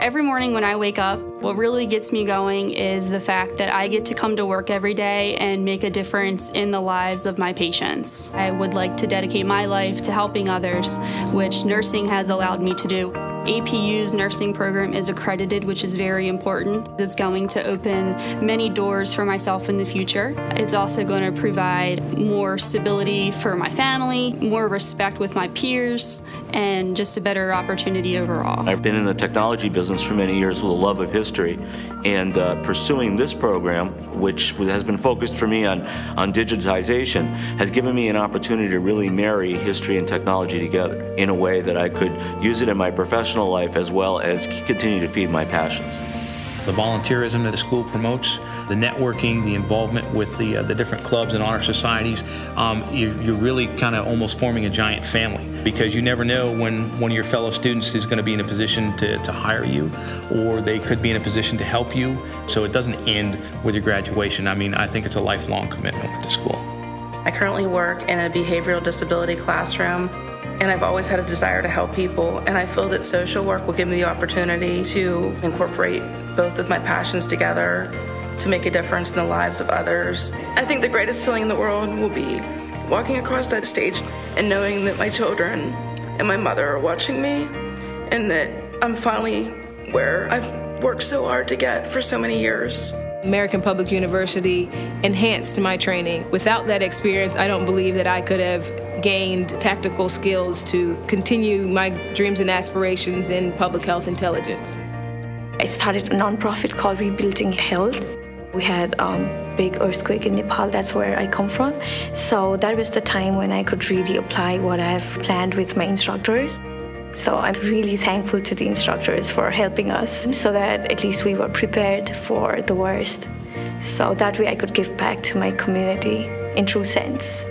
Every morning when I wake up, what really gets me going is the fact that I get to come to work every day and make a difference in the lives of my patients. I would like to dedicate my life to helping others, which nursing has allowed me to do. APU's nursing program is accredited, which is very important. It's going to open many doors for myself in the future. It's also going to provide more stability for my family, more respect with my peers, and just a better opportunity overall. I've been in the technology business for many years with a love of history, and uh, pursuing this program, which has been focused for me on, on digitization, has given me an opportunity to really marry history and technology together in a way that I could use it in my professional professional life as well as continue to feed my passions. The volunteerism that the school promotes, the networking, the involvement with the, uh, the different clubs and honor societies, um, you, you're really kind of almost forming a giant family because you never know when one of your fellow students is going to be in a position to, to hire you or they could be in a position to help you. So it doesn't end with your graduation. I mean, I think it's a lifelong commitment with the school. I currently work in a behavioral disability classroom and I've always had a desire to help people. And I feel that social work will give me the opportunity to incorporate both of my passions together to make a difference in the lives of others. I think the greatest feeling in the world will be walking across that stage and knowing that my children and my mother are watching me and that I'm finally where I've worked so hard to get for so many years. American Public University enhanced my training. Without that experience, I don't believe that I could have gained tactical skills to continue my dreams and aspirations in public health intelligence. I started a nonprofit called Rebuilding Health. We had a um, big earthquake in Nepal, that's where I come from. So that was the time when I could really apply what I've planned with my instructors. So I'm really thankful to the instructors for helping us so that at least we were prepared for the worst. So that way I could give back to my community in true sense.